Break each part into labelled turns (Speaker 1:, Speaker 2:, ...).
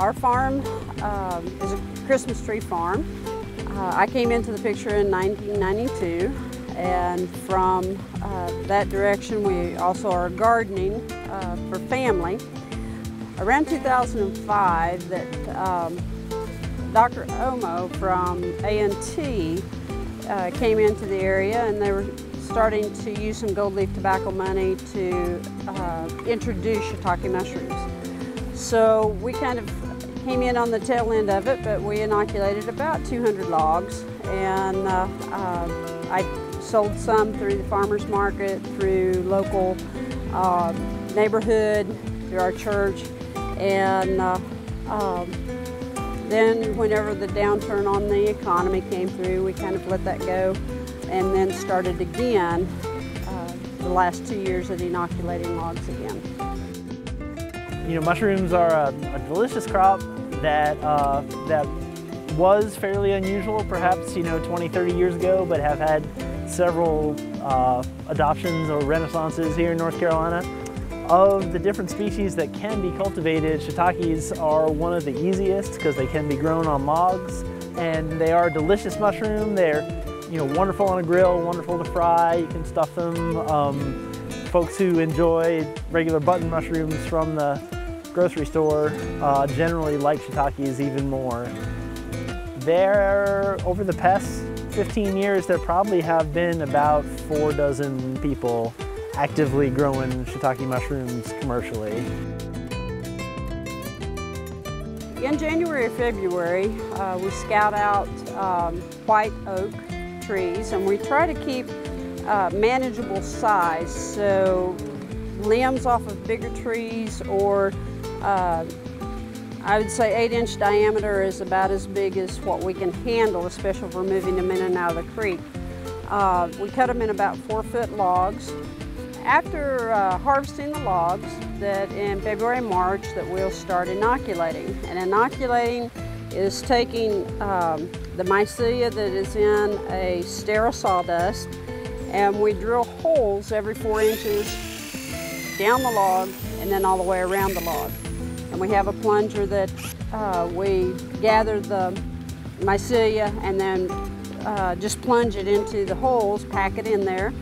Speaker 1: Our farm um, is a Christmas tree farm. Uh, I came into the picture in 1992 and from uh, that direction we also are gardening uh, for family. Around 2005 that um, Dr. Omo from A&T uh, came into the area and they were starting to use some gold leaf tobacco money to uh, introduce shiitake mushrooms. So we kind of came in on the tail end of it, but we inoculated about 200 logs. And uh, uh, I sold some through the farmer's market, through local uh, neighborhood, through our church, and uh, um, then whenever the downturn on the economy came through, we kind of let that go and then started again uh, the last two years of inoculating logs again.
Speaker 2: You know, mushrooms are a, a delicious crop that, uh, that was fairly unusual perhaps, you know, 20, 30 years ago, but have had several uh, adoptions or renaissances here in North Carolina. Of the different species that can be cultivated, shiitakes are one of the easiest because they can be grown on logs and they are a delicious mushroom. They're you know, wonderful on a grill, wonderful to fry. You can stuff them. Um, folks who enjoy regular button mushrooms from the grocery store uh, generally like shiitakes even more. There, over the past 15 years, there probably have been about four dozen people actively growing shiitake mushrooms commercially.
Speaker 1: In January or February, uh, we scout out um, white oak trees and we try to keep uh, manageable size. So limbs off of bigger trees or uh, I would say eight inch diameter is about as big as what we can handle, especially if we're moving them in and out of the creek. Uh, we cut them in about four foot logs. After uh, harvesting the logs, that in February, March, that we'll start inoculating. And inoculating is taking um, the mycelia that is in a sterile sawdust and we drill holes every four inches down the log and then all the way around the log. And we have a plunger that uh, we gather the mycelia and then uh, just plunge it into the holes, pack it in there.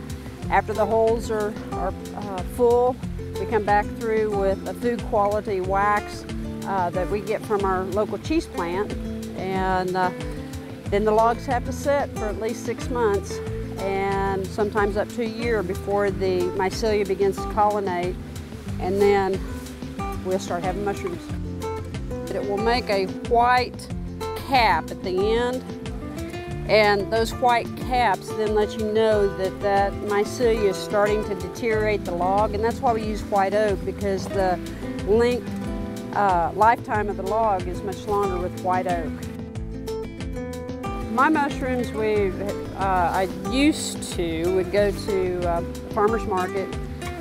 Speaker 1: After the holes are, are uh, full, we come back through with a food quality wax uh, that we get from our local cheese plant. And uh, then the logs have to set for at least six months and sometimes up to a year before the mycelia begins to colonate. And then we'll start having mushrooms. But It will make a white cap at the end and those white caps then let you know that that mycelia is starting to deteriorate the log and that's why we use white oak because the length uh, lifetime of the log is much longer with white oak. My mushrooms, we, uh, I used to, would go to uh, farmer's market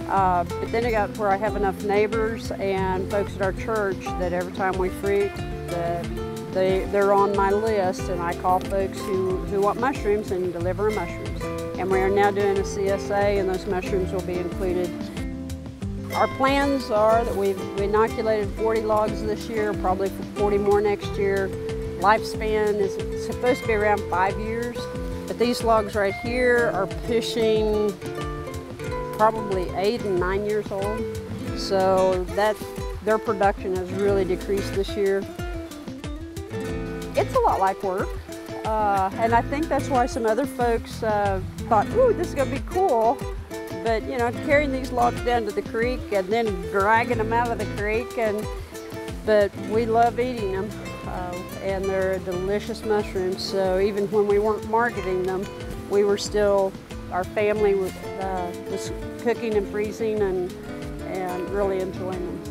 Speaker 1: uh, but then I got where I have enough neighbors and folks at our church that every time we fruit, that they, they're on my list and I call folks who, who want mushrooms and deliver mushrooms. And we are now doing a CSA and those mushrooms will be included. Our plans are that we've inoculated 40 logs this year, probably 40 more next year. Lifespan is supposed to be around five years, but these logs right here are pushing probably eight and nine years old. So that their production has really decreased this year. It's a lot like work. Uh, and I think that's why some other folks uh, thought, ooh, this is gonna be cool. But you know, carrying these logs down to the creek and then dragging them out of the creek and but we love eating them uh, and they're delicious mushrooms so even when we weren't marketing them we were still our family was, uh, was cooking and freezing and, and really enjoying them.